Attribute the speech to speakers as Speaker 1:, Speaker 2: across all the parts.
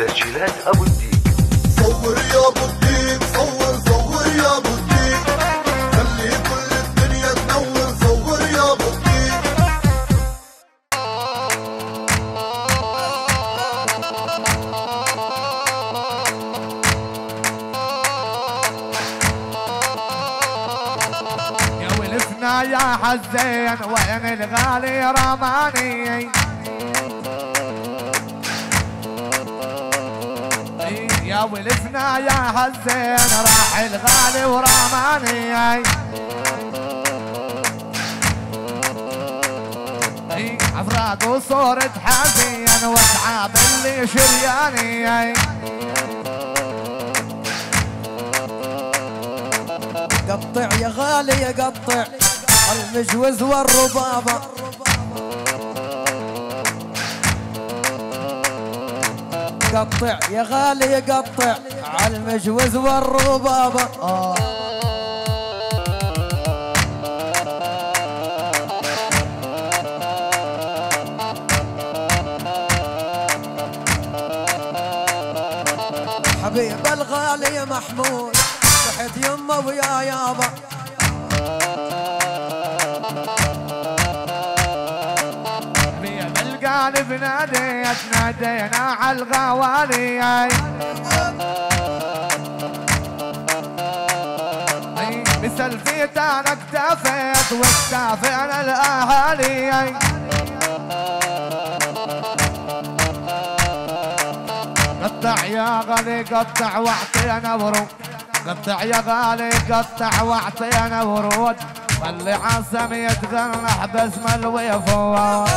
Speaker 1: تسجيلات أبو الديك.
Speaker 2: صور يا أبو الديك صور صور يا أبو الديك. خلي كل الدنيا تنور صور يا أبو الديك.
Speaker 3: يا ولفنا يا حزين وين الغالي رماني؟ يا ولفنا يا حزين راح الغالي ورماني افراق وصورة حزين واتعاب اللي شرياني.
Speaker 4: قطع يا غالي يا قطع. المجوز والربابة قطع يا غالي يا قطع على المجوز والربابة. آه. حبيب الغالي محمود تحت يمه ويا يابا.
Speaker 3: بيد القالب ناديت نادينا على الغوالي بسلفيت أنا اكتفيت واكتفينا الأهالي. قطع يا غالي قطع واعطينا ورود قطع يا غالي قطع واعطينا ورود خلي عاصم يتغنح باسم الويفوات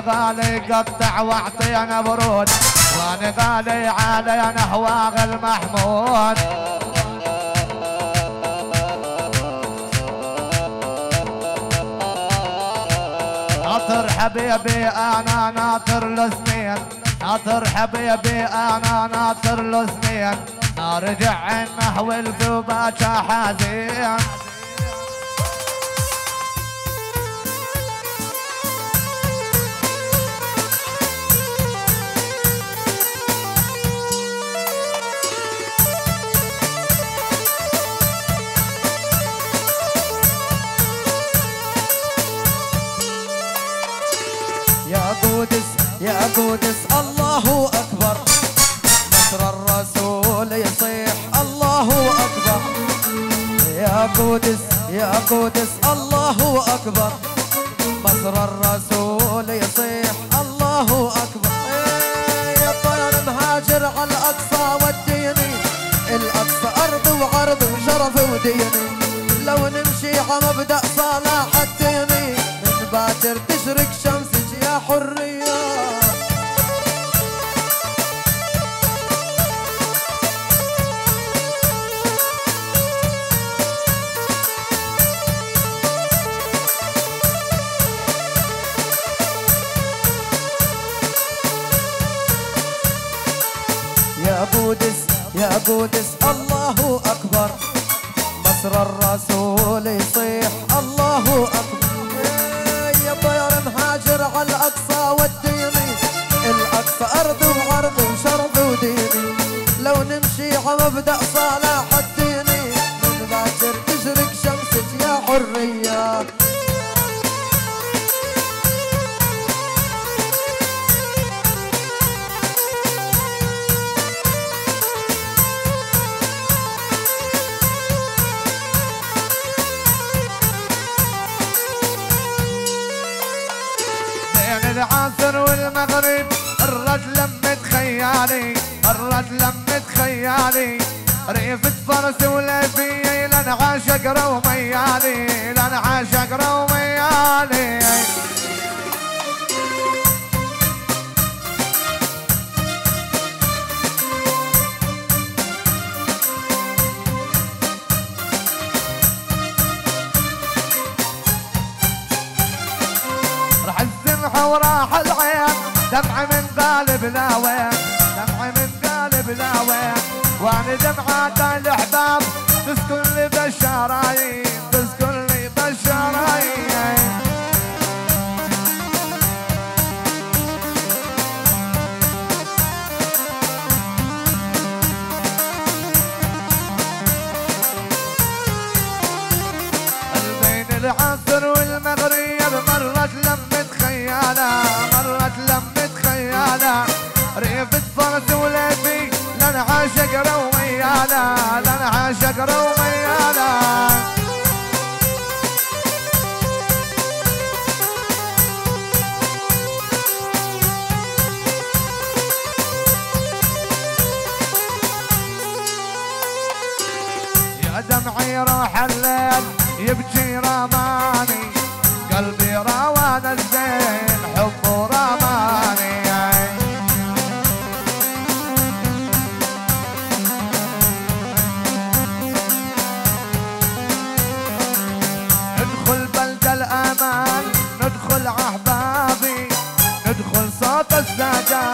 Speaker 3: غالي قطع واعطينا برود وأنا غالي علي نحواغ المحمود. ناطر حبيبي أنا ناطر السنين ناطر حبيبي أنا ناطر السنين نرجع نحو الذوبات حزين.
Speaker 4: يا قدس الله أكبر. نصر الرسول يصيح الله أكبر. يا قدس يا قدس الله أكبر. مصر الرسول يصيح الله أكبر. إيه يا طير مهاجر على الأقصى والديني الأقصى أرض وعرض وشرف وديني لو نمشي على مبدأ حرية. يا قدس يا قدس الله أكبر. مصر الرسول يصيح الله أكبر. أرض وعرض وشرف وديني. لو نمشي على مبدأ صلاح الديني. من باكر تشرق شمسك يا حرية.
Speaker 3: لمت خيالي ريفة فرس وليفية لن عاشق روميالي لن عاشق روميالي راح السمح وراح العين دمع من قالب لا وين دمع من قالب لا وين. وأنا دمعات الأحباب تسكن بالشرايين Macarão ندخل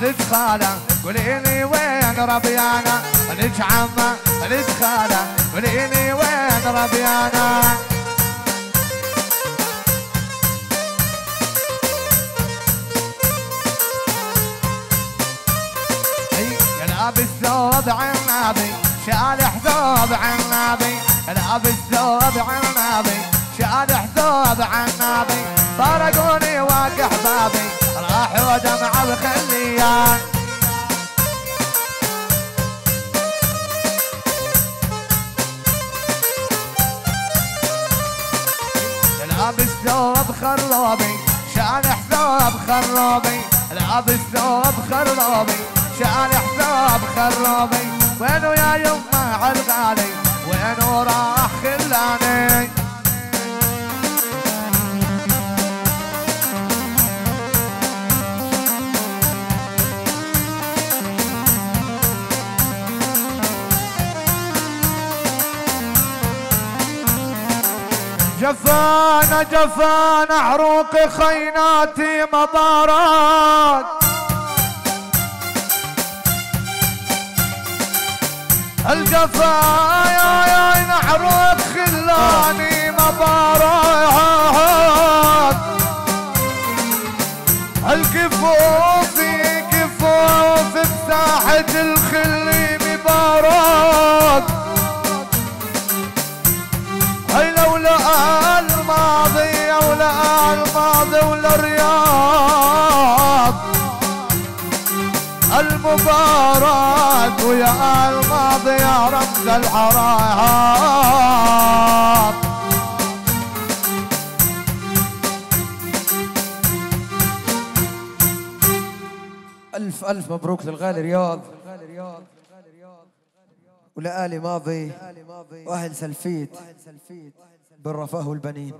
Speaker 3: خاله قولي لي وين ربيانا لك خاله قولي لي وين ربيانا لابس ثوب عنابي شالح ثوب عنابي لابس ثوب عنابي شالح ثوب عنابي فارقوني واقع بابي. راحوا دمع الخليان لابس ثوب خروبي شالح ثوب خروبي لابس ثوب خروبي شالح ثوب خروبي وينو يا يما الغالي؟ جفانا جفانا عروق خيناتي مطارات. الجفا يا نعروق خلاني الرياض المباراة ويا الماضي يا رمز الحرائط
Speaker 4: ألف ألف مبروك للغالي رياض. ولآلي ماضي وأهل سلفيت بالرفاه والبنين.